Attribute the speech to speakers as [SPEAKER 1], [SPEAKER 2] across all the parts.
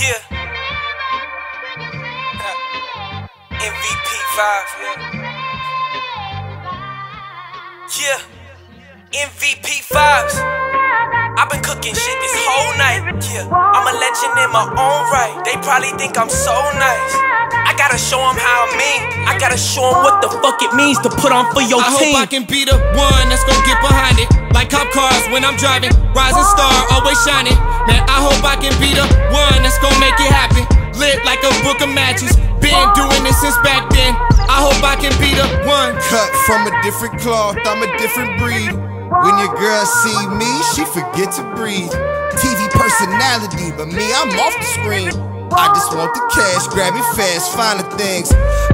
[SPEAKER 1] Yeah. Uh, MVP vibes, yeah. Yeah. MVP vibes. I've been cooking shit this whole night. Yeah. I'm a legend in my own right. They probably think I'm so nice. I gotta show them how I mean. I gotta show them what the fuck it means to put on for your
[SPEAKER 2] I
[SPEAKER 1] team.
[SPEAKER 2] I hope I can be the one that's gonna get behind it. Like cop cars when I'm driving. Rising star, always shining. Man, I hope I can be the one that's gonna make it happen. Lit like a book of matches. Been doing this since back then. I hope I can be the one.
[SPEAKER 3] Cut from a different cloth, I'm a different breed. When your girl see me, she forget to breathe. TV personality, but me, I'm off the screen. I just want the cash, grab it fast, find the things.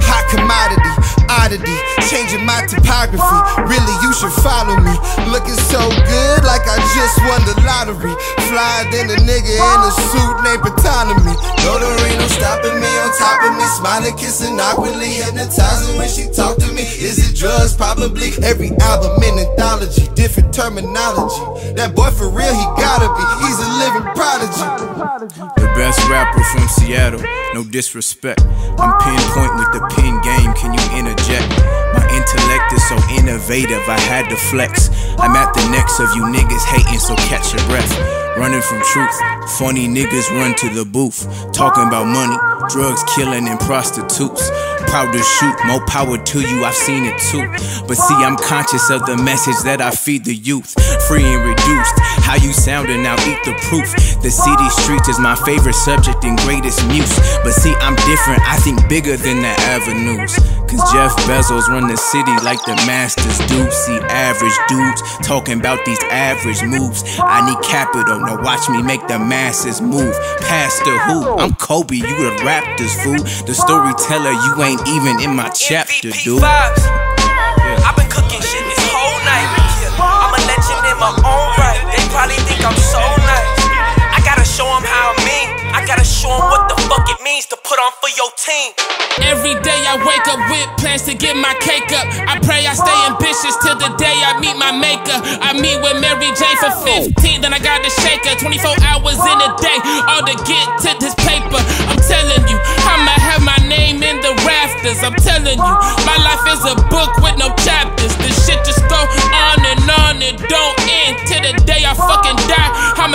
[SPEAKER 3] Hot commodity, oddity, changing my topography. Really, you should follow me. Looking so good, like I just won the lottery. Flyer than a nigga in a suit named Autonomy. No, there ain't no stopping me on top of me. Smiling, kissing awkwardly, hypnotizing when she talk to me. Is it drugs? Probably. Every album in anthology, different terminology. That boy for real, he gotta be. He's a living prodigy.
[SPEAKER 4] Rapper from Seattle, no disrespect. I'm pinpoint with the pin game, can you interject? My intellect is so innovative, I had to flex. I'm at the necks of you niggas hating, so catch your breath. Running from truth, funny niggas run to the booth. Talking about money, drugs, killing, and prostitutes. Proud to shoot, more power to you, I've seen it too. But see, I'm conscious of the message that I feed the youth. Free and reduced, how you sounding now, eat the proof. The city streets is my favorite subject and greatest muse. But see, I'm different, I think bigger than the avenues. Cause Jeff Bezos run the city like the masters do. See, average dudes talking about these average moves. I need capital, now watch me make the masses move. Past the who, I'm Kobe, you the Raptors fool. The storyteller, you ain't even in my chapter, dude.
[SPEAKER 1] vibes. I've been cooking shit this whole night. Yeah. I'm a legend in my own right. They probably think I'm so means to put on for your team.
[SPEAKER 2] Every day I wake up with plans to get my cake up. I pray I stay ambitious till the day I meet my maker. I meet with Mary J for 15, then I got to shake her. 24 hours in a day, all to get to this paper. I'm telling you, I'ma have my name in the rafters. I'm telling you, my life is a book with no chapters. The shit just go on and on and don't end till the day I fucking die. I'ma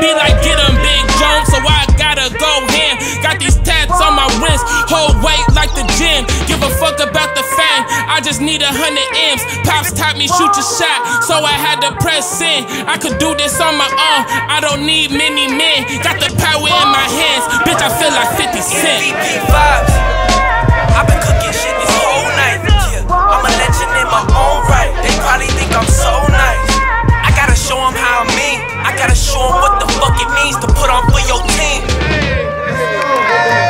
[SPEAKER 2] Be like, get 'em, Big Jones, so I gotta go ham. Got these tats on my wrist, hold weight like the gym. Give a fuck about the fame. I just need a hundred M's. Pops taught me shoot your shot, so I had to press in. I could do this on my own. I don't need many men. Got the power in my hands, bitch. I feel like 50 Cent.
[SPEAKER 1] fuck it means to put on for your team.